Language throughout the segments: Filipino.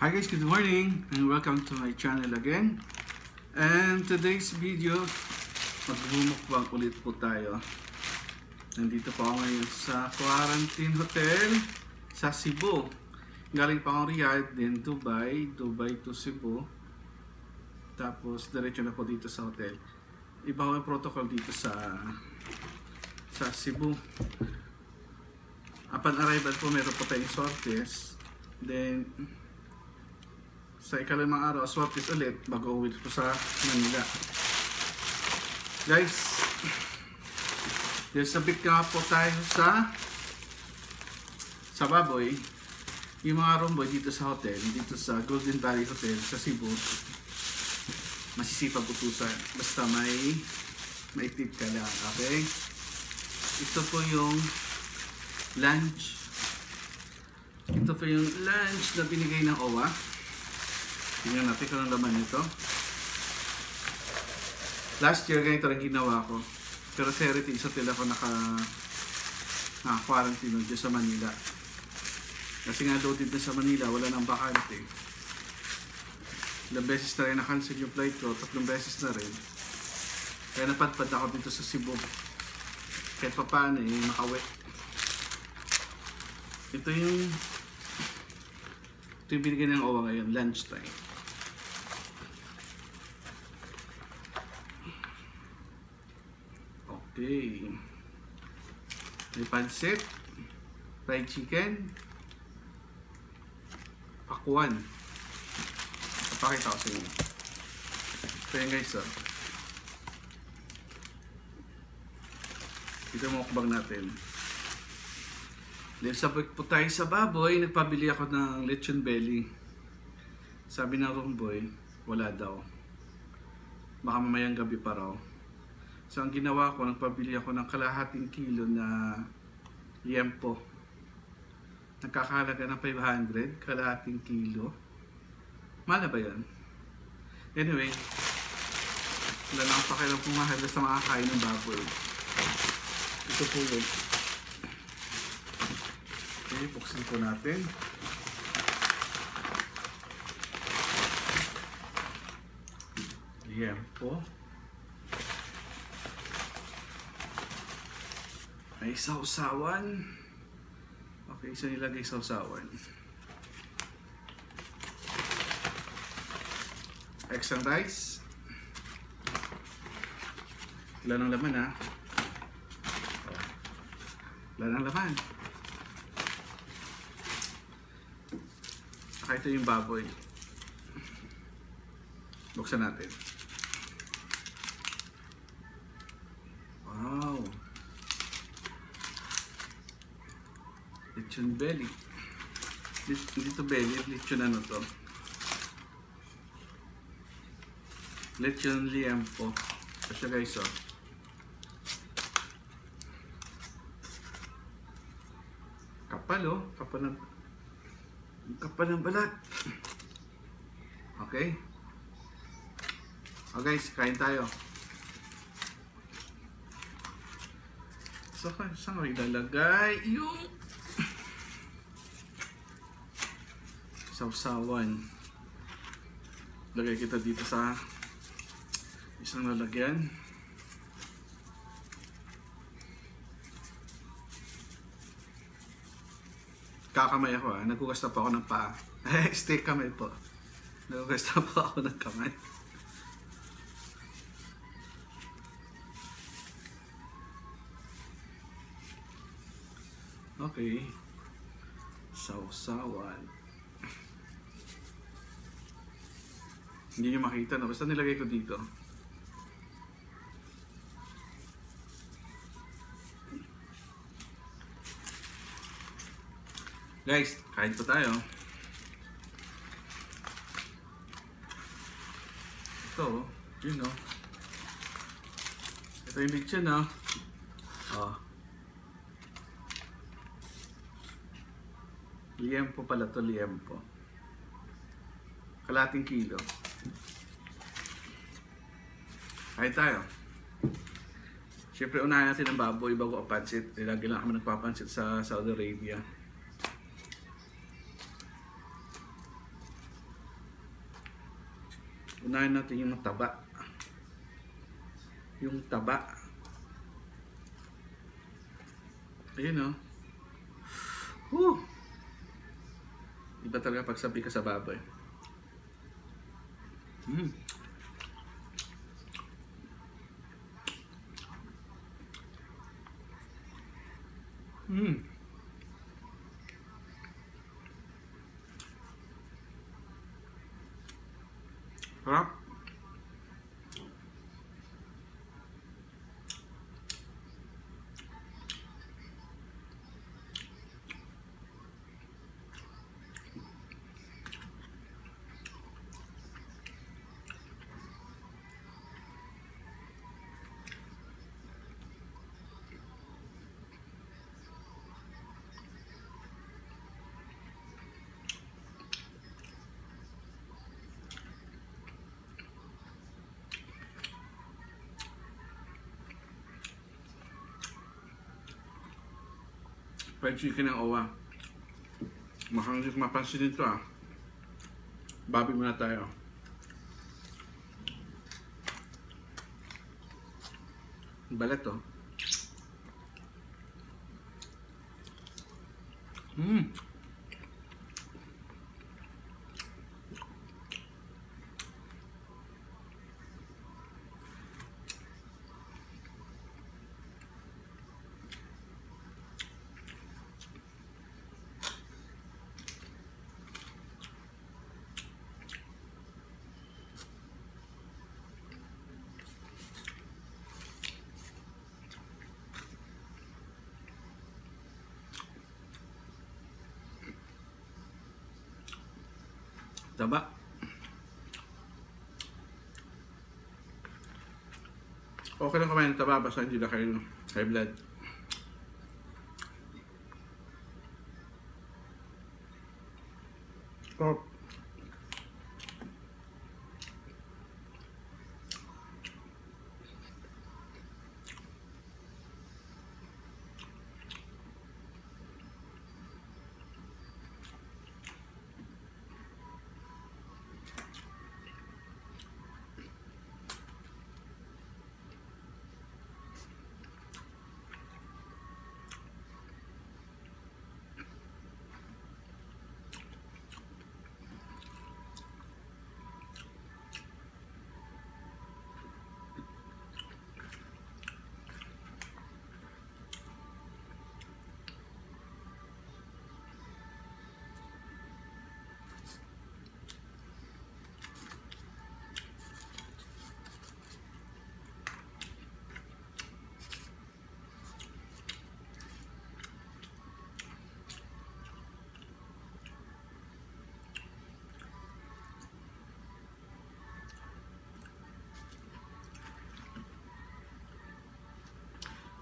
Hi guys, good morning and welcome to my channel again. And today's video, magbumukbang ulit po tayo. Nandito po ako ngayon sa quarantine hotel sa Cebu. Galing pa akong Riyadh, then Dubai, Dubai to Cebu. Tapos diretso na po dito sa hotel. Iba ko yung protocol dito sa sa Cebu. Upon arrival po, meron po tayong swab test. Then, sa ikalimang araw, swab test ulit bago uwi po sa Manila. Guys, there's a bit nga po tayo sa sa baboy. Yung mga room boy dito sa hotel, dito sa Golden Valley Hotel sa Cebu, masisipag utusan. Basta may tip ka lang, okay? Ito po yung lunch. Ito po yung lunch na binigay ng OWA. Tingnan natin kung ang laman nito. Last year, ganito rin ginawa ko. Pero sa Heritage Hotel ako naka ah, quarantine dyan sa Manila. Kasi nga loaded na sa Manila, wala nang bakante. Ilang beses na rin na-cancel yung flight ko, tatlong beses na rin. Kaya napadpad ako dito sa Cebu. Kahit pa paano eh, makawet. Ito yung ito yung binigyan ng OWA ngayon, lunch Okay. May pansit, fried chicken, pakwan. Papakita ko sa inyo. Ito yun guys, oh. Ito mukbang natin. Dahil sa po tayo sa baboy, nagpabili ako ng lechon belly. Sabi ng rumboy, wala daw. Baka mamayang gabi pa raw. So ang ginawa ko, nagpabili ako ng kalahating kilo na liempo. Nagkakalaga ng 500, kalahating kilo. Mahal na ba yan? Anyway, wala na akong pakialam kung mahal sa makakain ng baboy. Ito po yun. Okay, buksan po natin. Yan po. May sausawan. Okay, so nilagay sausawan. Extra rice. Wala ng laman ha. Wala ng laman. Saka ito yung baboy. Buksan natin. Lechon belly. Hindi to belly, lechon ano to. Lechon liempo. Ito guys oh. Kapal oh. Kapal ng kapal ng balat. Okay? O guys, kain tayo. So, saan ko ilalagay? Yung sausawan. Lagay kita dito sa isang lalagyan. kakamay ako ah. Naghugas na po ako ng paa. Stay kamay po. Naghugas na ako ng kamay. Okay. Sausawan. Hindi nyo makita na. Basta nilagay ko dito. Guys, kain po tayo. Ito, yun o. Ito yung lechon o. Oh. Liempo pala to, liempo. Kalating kilo. Kain tayo. Siyempre, unahin natin ang baboy bago ang pansit. Lagi lang kami nagpapansit sa Saudi Arabia. Unahin natin yung taba. Yung taba. Ayun oh. Whew. Iba talaga pag sabi ka sa baboy. Mm. Mm. Sarap. Fried chicken ng owa. Ko mapansin ito ah. Babi muna tayo. Balat to. Mmm. Taba. Okay lang kumain ng taba basta hindi na kayo high blood.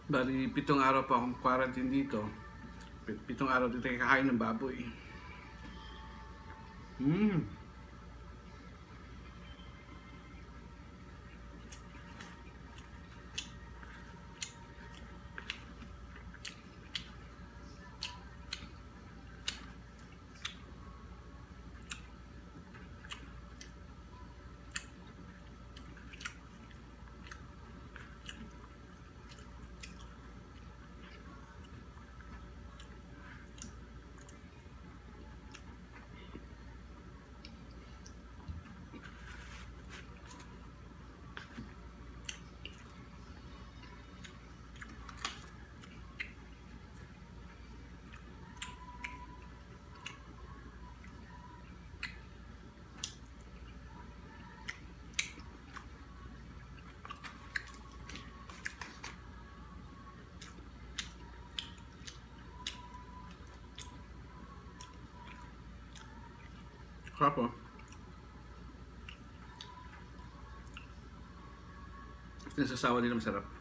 Bali, pitong araw pa akong quarantine dito. Pit- Pitong araw dito kakain ng baboy. Mmm. Sarap oh. Nasasawa din ang masarap.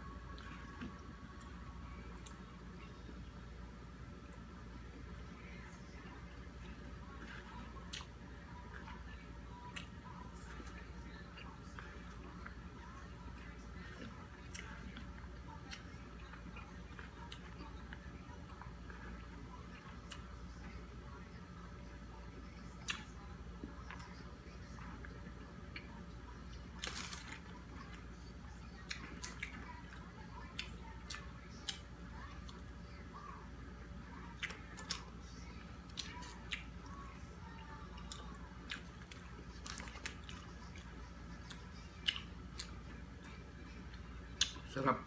Shut up.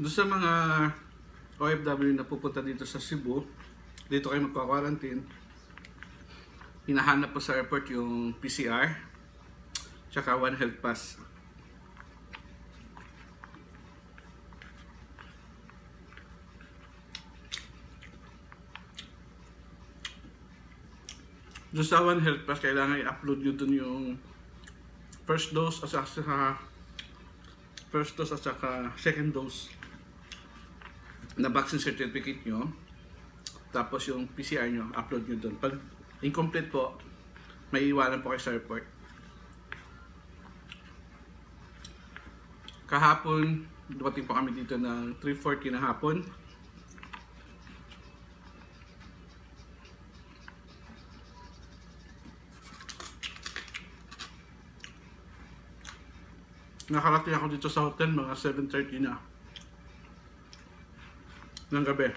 Doon sa mga OFW na pupunta dito sa Cebu, dito kayo magpa-quarantine, hinahanap po sa airport yung PCR, tsaka One Health Pass. Doon sa One Health Pass, kailangan i-upload nyo dun yung first dose at saka first dose at saka second dose na vaccine certificate nyo. Tapos yung PCR nyo, upload nyo dun. Pag incomplete po, may iwanan po kayo sa airport. Kahapon, dumating po kami dito ng 3.40 na hapon. Nakarating ako dito sa hotel mga 7.30 na ng gabi.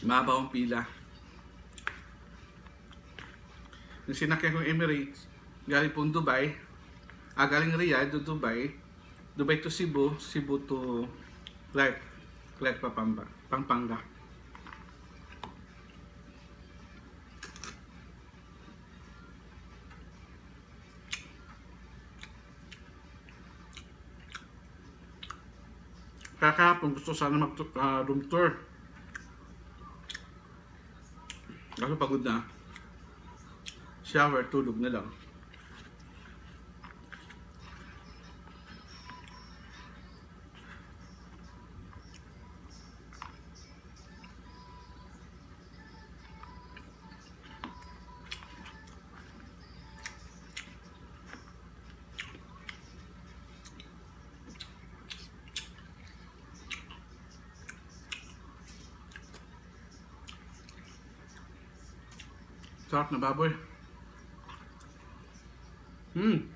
Mahaba ang pila. Yung sinakyan kong Emirates, galing pong Dubai, ah, galing Riyadh to Dubai, Dubai to Cebu, Cebu to Clark, Clark Papamba, Pampanga. Kakahapon gusto sana mag uh, room tour. Kaso pagod na. Shower, tulog na lang. Sarap na baboy. Hmm.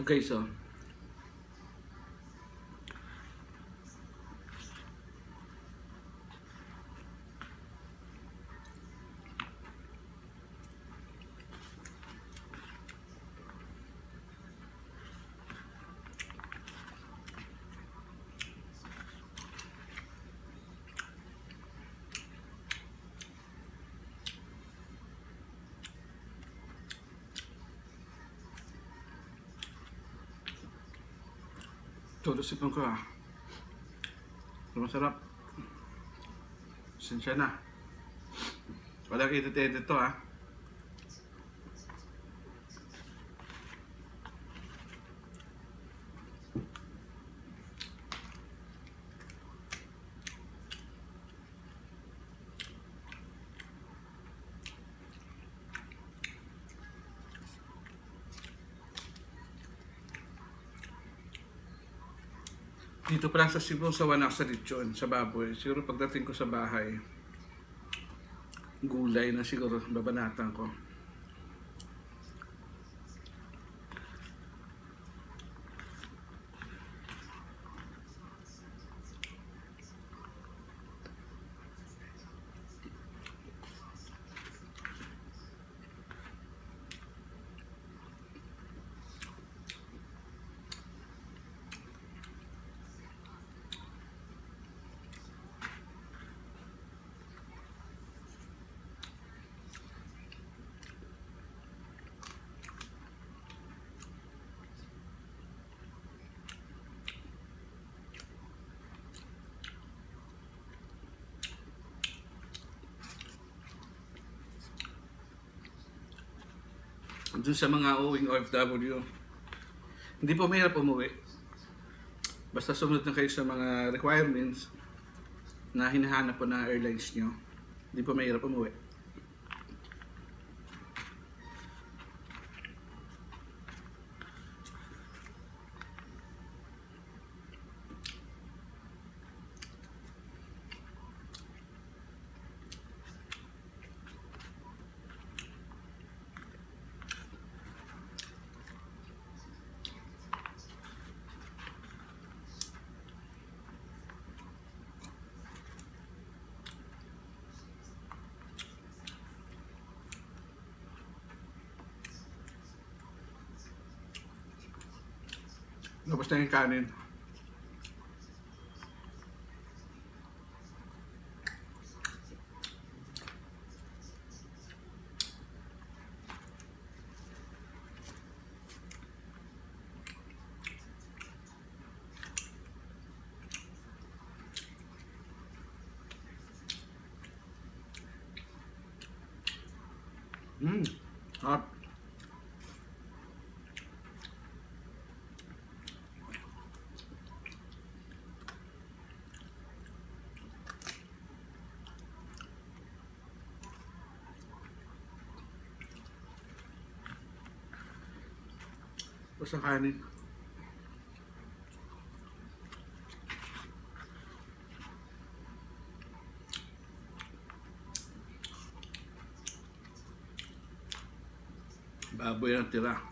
Okay, so Todo sipon ko ah. Masarap. Sensya na. Walang edit-edit to ah. Dito pa sa Cebu, sa Wanak sa Lechon, sa baboy. Siguro pagdating ko sa bahay, gulay na siguro babanatan ko. Doon sa mga uwing OFW, hindi po mahirap umuwi. Basta sumunod na kayo sa mga requirements na hinahanap po ng airlines nyo. Hindi po mahirap umuwi. Tapos na yung kanin. Mmm, hot. Basta kanin. Baboy ang tira.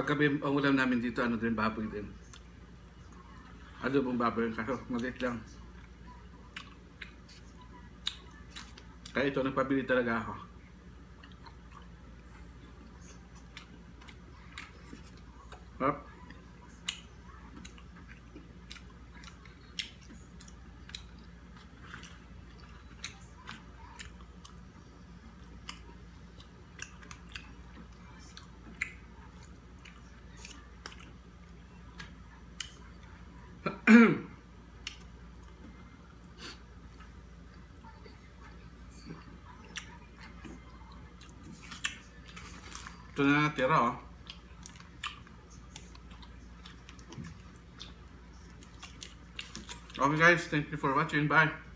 Kagabi ang ulam namin dito, ano din, baboy din. Ano pong baboy yung kaso, maliit lang. Kaya ito, nagpabili talaga ako. Ito na natira oh. Okay guys, thank you for watching. Bye.